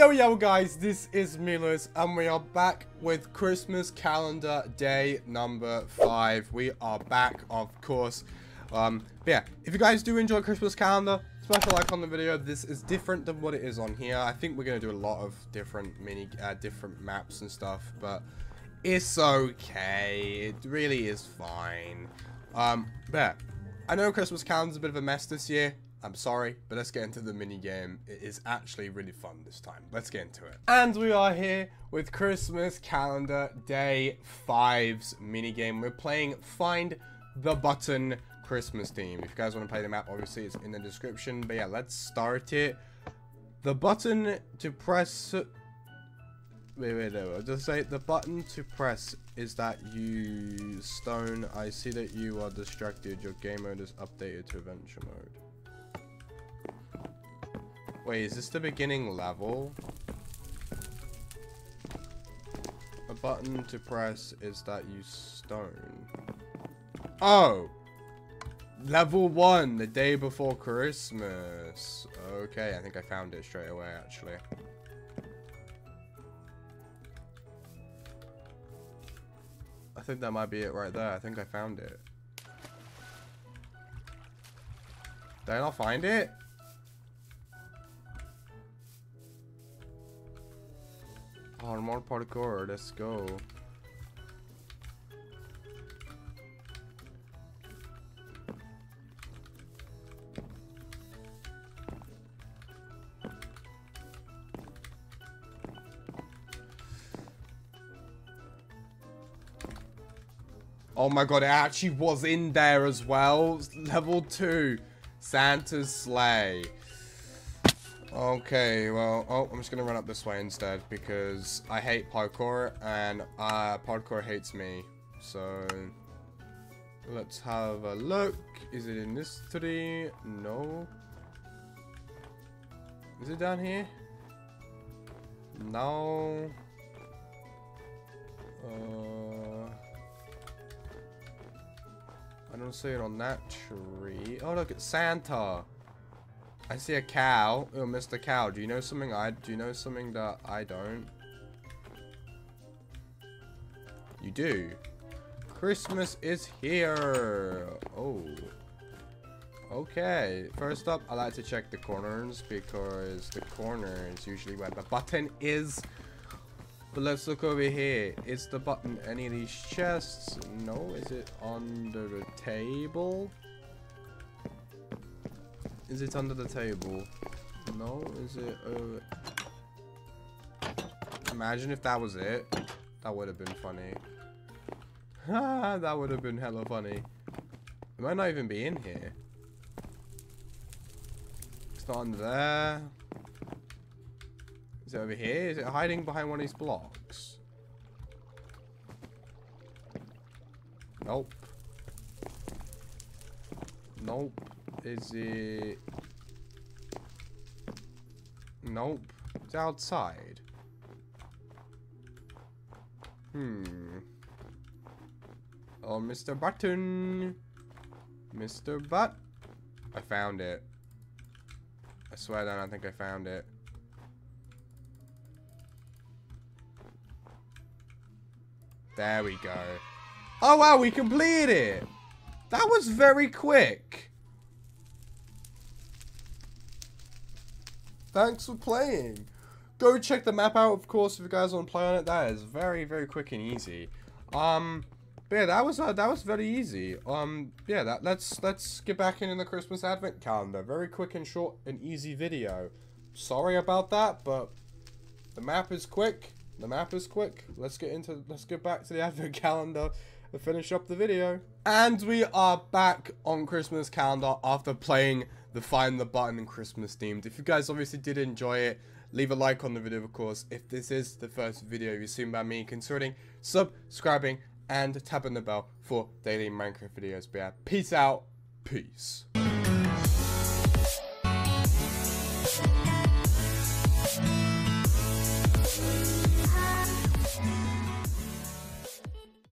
Yo, yo, guys, this is Milos, and we are back with Christmas calendar day number five. We are back, of course. Um, but yeah, if you guys do enjoy Christmas calendar, smash a like on the video. This is different than what it is on here. I think we're going to do a lot of different mini, uh, different maps and stuff, but it's okay. It really is fine. Um, but yeah, I know Christmas calendar's a bit of a mess this year. I'm sorry, but let's get into the mini game. It is actually really fun this time. Let's get into it. And we are here with Christmas Calendar Day 5's mini game. We're playing Find the Button Christmas theme. If you guys want to play the map, obviously it's in the description. But yeah, let's start it. The button to press... Wait, wait, no. Just say the button to press is that you stone. I see that you are distracted. Your game mode is updated to adventure mode. Wait, is this the beginning level? A button to press is that you stone. Oh! Level 1, the day before Christmas. Okay, I think I found it straight away, actually. I think that might be it right there. I think I found it. Did I not find it? Oh, more parkour. Let's go. Oh my god, it actually was in there as well. Level 2. Santa's Sleigh. Okay, well, oh, I'm just gonna run up this way instead because I hate parkour and uh, parkour hates me. So, let's have a look. Is it in this tree? No. Is it down here? No. Uh, I don't see it on that tree. Oh, look, it's Santa. I see a cow. Oh, Mr. Cow, do you know something I do you know something that I don't? You do. Christmas is here. Oh. Okay. First up, I like to check the corners because the corner is usually where the button is. But let's look over here. Is the button any of these chests? No. Is it under the table? Is it under the table? No, is it over? Imagine if that was it. That would have been funny. that would have been hella funny. It might not even be in here. It's not under there. Is it over here? Is it hiding behind one of these blocks? Nope. Nope. Is it... Nope. It's outside. Hmm. Oh, Mr. Button. Mr. Butt. I found it. I swear that I think I found it. There we go. Oh, wow, we completed it. That was very quick. Thanks for playing. Go check the map out, of course, if you guys want to play on it. That is very, very quick and easy. Um, yeah, that was uh, that was very easy. Um, yeah, that let's let's get back into the Christmas Advent calendar. Very quick and short and easy video. Sorry about that, but the map is quick. The map is quick. Let's get into let's get back to the Advent calendar and finish up the video. And we are back on Christmas calendar after playing the Find the Button Christmas themed. If you guys obviously did enjoy it, leave a like on the video, of course. If this is the first video you've seen by me, considering subscribing and tapping the bell for daily Minecraft videos. But yeah, peace out. Peace.